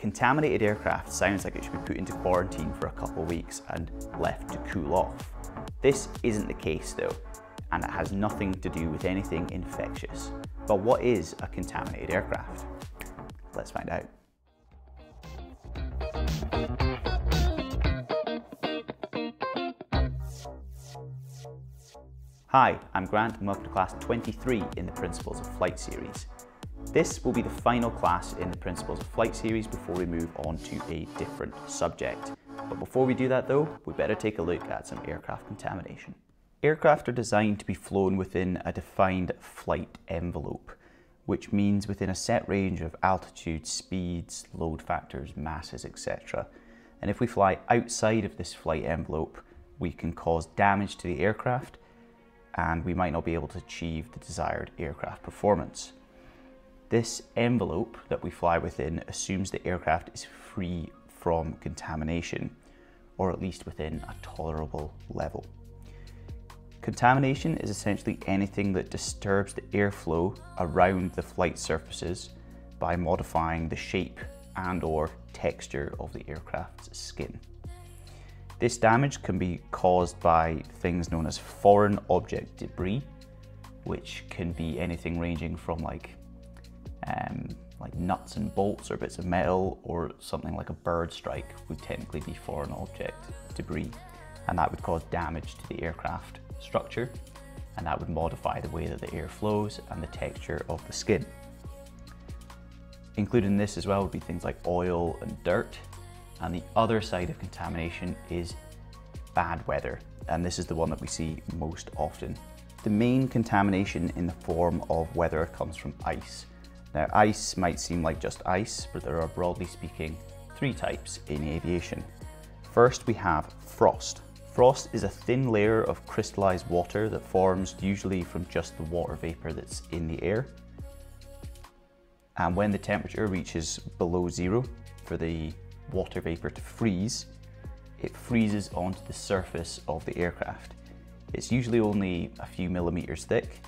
contaminated aircraft sounds like it should be put into quarantine for a couple of weeks and left to cool off. This isn't the case though, and it has nothing to do with anything infectious. But what is a contaminated aircraft? Let's find out. Hi, I'm Grant and welcome to class 23 in the Principles of Flight series. This will be the final class in the Principles of Flight series before we move on to a different subject. But before we do that though, we better take a look at some aircraft contamination. Aircraft are designed to be flown within a defined flight envelope, which means within a set range of altitude, speeds, load factors, masses, etc. And if we fly outside of this flight envelope, we can cause damage to the aircraft and we might not be able to achieve the desired aircraft performance. This envelope that we fly within assumes the aircraft is free from contamination, or at least within a tolerable level. Contamination is essentially anything that disturbs the airflow around the flight surfaces by modifying the shape and or texture of the aircraft's skin. This damage can be caused by things known as foreign object debris, which can be anything ranging from like um, like nuts and bolts or bits of metal or something like a bird strike would technically be foreign object debris and that would cause damage to the aircraft structure and that would modify the way that the air flows and the texture of the skin. Included in this as well would be things like oil and dirt and the other side of contamination is bad weather, and this is the one that we see most often. The main contamination in the form of weather comes from ice. Now, ice might seem like just ice, but there are broadly speaking three types in aviation. First, we have frost. Frost is a thin layer of crystallized water that forms usually from just the water vapor that's in the air. And when the temperature reaches below zero for the water vapor to freeze, it freezes onto the surface of the aircraft. It's usually only a few millimeters thick,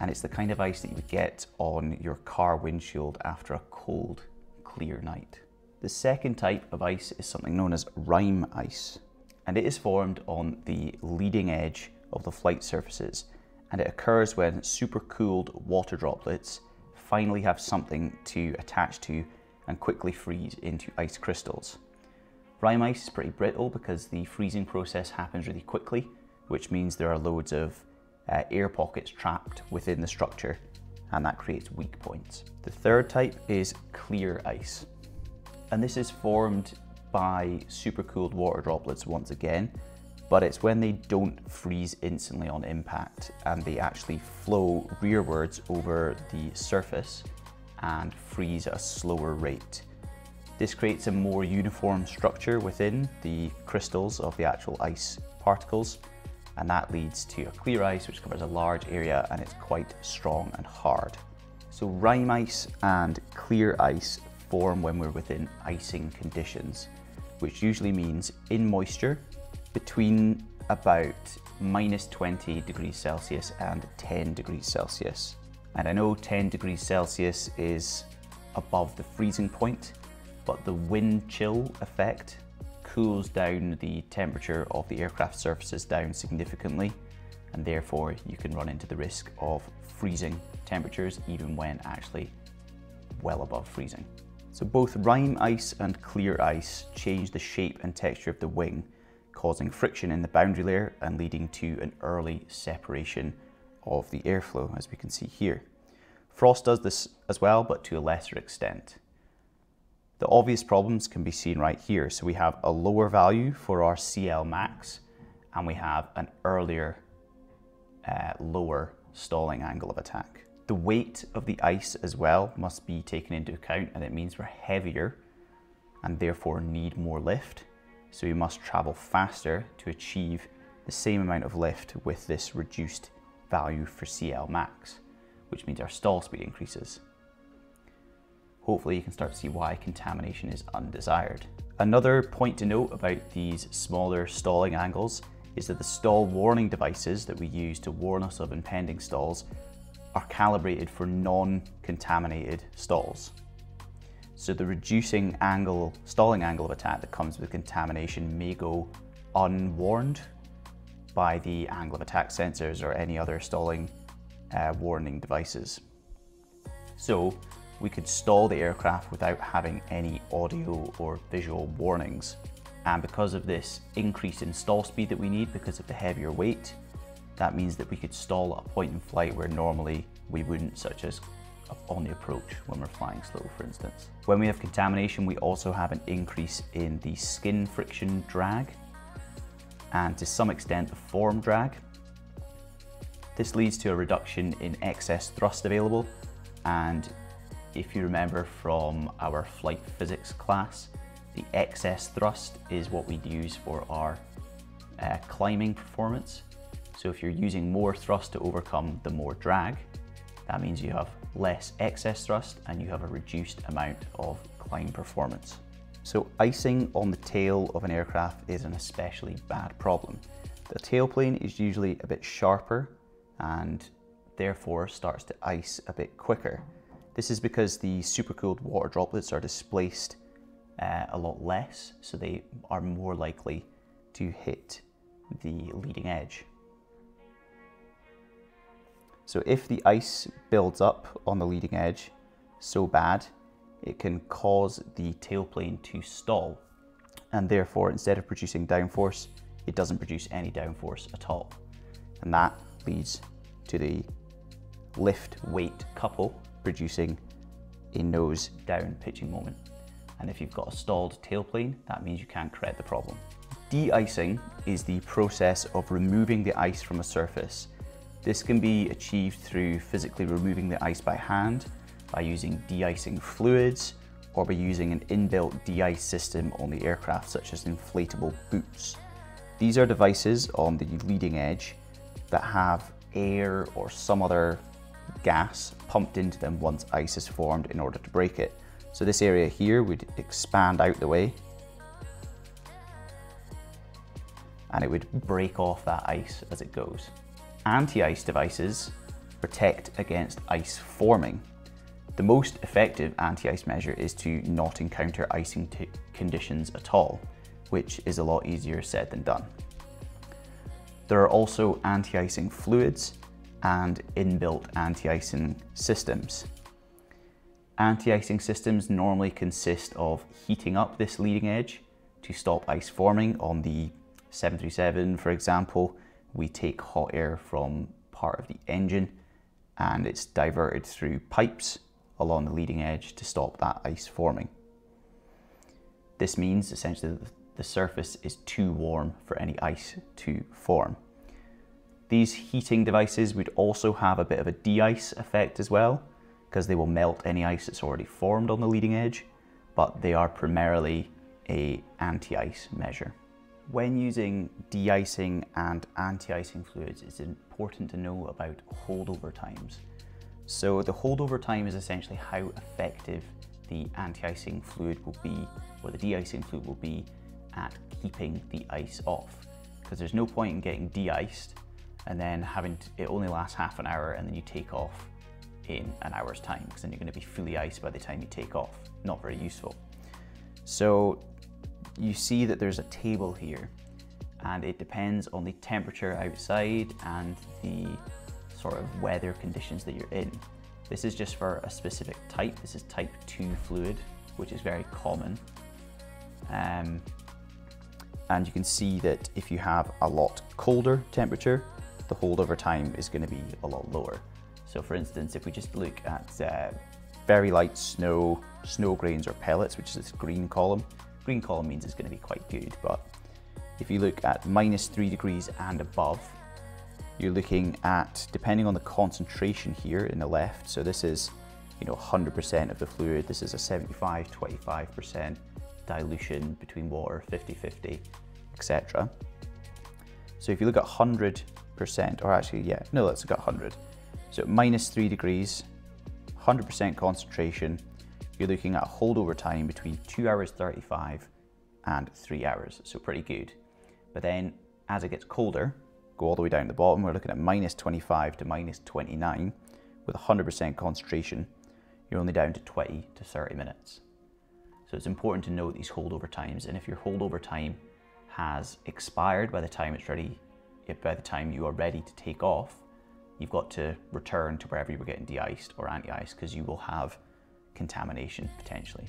and it's the kind of ice that you get on your car windshield after a cold, clear night. The second type of ice is something known as rime ice, and it is formed on the leading edge of the flight surfaces, and it occurs when supercooled water droplets finally have something to attach to and quickly freeze into ice crystals. Rime ice is pretty brittle because the freezing process happens really quickly, which means there are loads of uh, air pockets trapped within the structure and that creates weak points. The third type is clear ice. And this is formed by supercooled water droplets once again, but it's when they don't freeze instantly on impact and they actually flow rearwards over the surface and freeze at a slower rate. This creates a more uniform structure within the crystals of the actual ice particles and that leads to a clear ice which covers a large area and it's quite strong and hard. So rime ice and clear ice form when we're within icing conditions, which usually means in moisture between about minus 20 degrees Celsius and 10 degrees Celsius. And I know 10 degrees Celsius is above the freezing point, but the wind chill effect cools down the temperature of the aircraft surfaces down significantly, and therefore you can run into the risk of freezing temperatures even when actually well above freezing. So both rime ice and clear ice change the shape and texture of the wing, causing friction in the boundary layer and leading to an early separation of the airflow, as we can see here. Frost does this as well, but to a lesser extent. The obvious problems can be seen right here. So we have a lower value for our CL max, and we have an earlier uh, lower stalling angle of attack. The weight of the ice as well must be taken into account, and it means we're heavier and therefore need more lift. So we must travel faster to achieve the same amount of lift with this reduced value for CL max, which means our stall speed increases. Hopefully you can start to see why contamination is undesired. Another point to note about these smaller stalling angles is that the stall warning devices that we use to warn us of impending stalls are calibrated for non-contaminated stalls. So the reducing angle, stalling angle of attack that comes with contamination may go unwarned by the angle of attack sensors or any other stalling uh, warning devices. So we could stall the aircraft without having any audio or visual warnings. And because of this increase in stall speed that we need because of the heavier weight, that means that we could stall at a point in flight where normally we wouldn't, such as on the approach when we're flying slow, for instance. When we have contamination, we also have an increase in the skin friction drag and to some extent the form drag. This leads to a reduction in excess thrust available and if you remember from our flight physics class, the excess thrust is what we'd use for our uh, climbing performance. So if you're using more thrust to overcome the more drag, that means you have less excess thrust and you have a reduced amount of climb performance. So icing on the tail of an aircraft is an especially bad problem. The tailplane is usually a bit sharper and therefore starts to ice a bit quicker. This is because the supercooled water droplets are displaced uh, a lot less, so they are more likely to hit the leading edge. So if the ice builds up on the leading edge so bad, it can cause the tailplane to stall. And therefore, instead of producing downforce, it doesn't produce any downforce at all. And that leads to the lift weight couple producing a nose down pitching moment. And if you've got a stalled tailplane, that means you can't correct the problem. De-icing is the process of removing the ice from a surface this can be achieved through physically removing the ice by hand, by using de-icing fluids, or by using an inbuilt de-ice system on the aircraft such as inflatable boots. These are devices on the leading edge that have air or some other gas pumped into them once ice is formed in order to break it. So this area here would expand out the way and it would break off that ice as it goes. Anti-ice devices protect against ice forming. The most effective anti-ice measure is to not encounter icing conditions at all, which is a lot easier said than done. There are also anti-icing fluids and inbuilt anti-icing systems. Anti-icing systems normally consist of heating up this leading edge to stop ice forming on the 737, for example, we take hot air from part of the engine and it's diverted through pipes along the leading edge to stop that ice forming. This means essentially the surface is too warm for any ice to form. These heating devices would also have a bit of a de-ice effect as well because they will melt any ice that's already formed on the leading edge, but they are primarily a anti-ice measure. When using de-icing and anti-icing fluids, it's important to know about holdover times. So the holdover time is essentially how effective the anti-icing fluid will be, or the de-icing fluid will be at keeping the ice off. Because there's no point in getting de-iced and then having to, it only lasts half an hour and then you take off in an hour's time because then you're going to be fully iced by the time you take off. Not very useful. So you see that there's a table here and it depends on the temperature outside and the sort of weather conditions that you're in. This is just for a specific type. This is type 2 fluid, which is very common. Um, and you can see that if you have a lot colder temperature, the holdover time is going to be a lot lower. So for instance, if we just look at uh, very light snow, snow grains or pellets, which is this green column, Green column means it's going to be quite good, but if you look at minus three degrees and above, you're looking at, depending on the concentration here in the left, so this is, you know, 100% of the fluid, this is a 75, 25% dilution between water, 50-50, etc. So if you look at 100%, or actually, yeah, no, let's at 100. So minus three degrees, 100% concentration, you're looking at a holdover time between 2 hours 35 and 3 hours, so pretty good. But then as it gets colder, go all the way down to the bottom, we're looking at minus 25 to minus 29 with 100% concentration, you're only down to 20 to 30 minutes. So it's important to note these holdover times. And if your holdover time has expired by the time it's ready, by the time you are ready to take off, you've got to return to wherever you were getting de-iced or anti-iced because you will have contamination potentially.